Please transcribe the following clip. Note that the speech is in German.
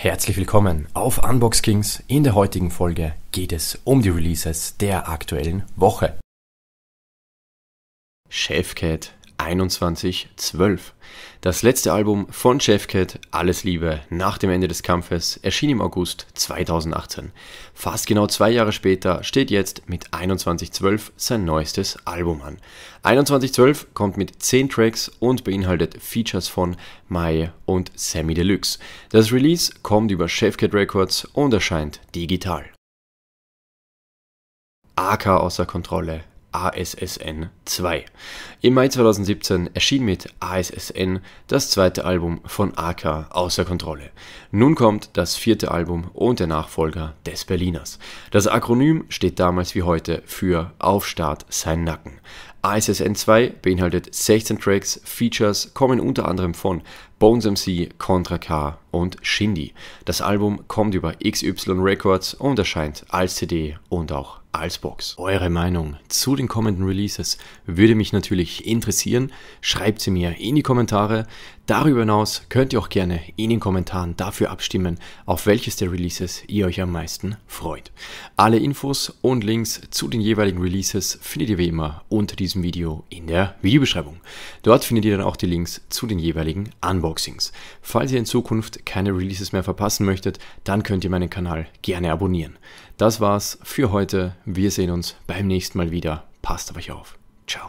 Herzlich willkommen auf Unbox Kings. In der heutigen Folge geht es um die Releases der aktuellen Woche. Chefcat 2112. Das letzte Album von Chefcat, Alles Liebe nach dem Ende des Kampfes, erschien im August 2018. Fast genau zwei Jahre später steht jetzt mit 2112 sein neuestes Album an. 2112 kommt mit 10 Tracks und beinhaltet Features von Mai und Sammy Deluxe. Das Release kommt über Chefcat Records und erscheint digital. AK außer Kontrolle, ASSN 2. Im Mai 2017 erschien mit ASSN das zweite Album von AK außer Kontrolle. Nun kommt das vierte Album und der Nachfolger des Berliners. Das Akronym steht damals wie heute für Aufstart sein Nacken. ASSN 2 beinhaltet 16 Tracks, Features kommen unter anderem von Bones MC, Contra K und Shindy. Das Album kommt über XY Records und erscheint als CD und auch als Box. Eure Meinung zu den kommenden Releases würde mich natürlich interessieren. Schreibt sie mir in die Kommentare. Darüber hinaus könnt ihr auch gerne in den Kommentaren dafür abstimmen, auf welches der Releases ihr euch am meisten freut. Alle Infos und Links zu den jeweiligen Releases findet ihr wie immer unter diesem Video in der Videobeschreibung. Dort findet ihr dann auch die Links zu den jeweiligen Unboxings. Falls ihr in Zukunft keine Releases mehr verpassen möchtet, dann könnt ihr meinen Kanal gerne abonnieren. Das war's für heute. Wir sehen uns beim nächsten Mal wieder. Passt auf euch auf. Ciao.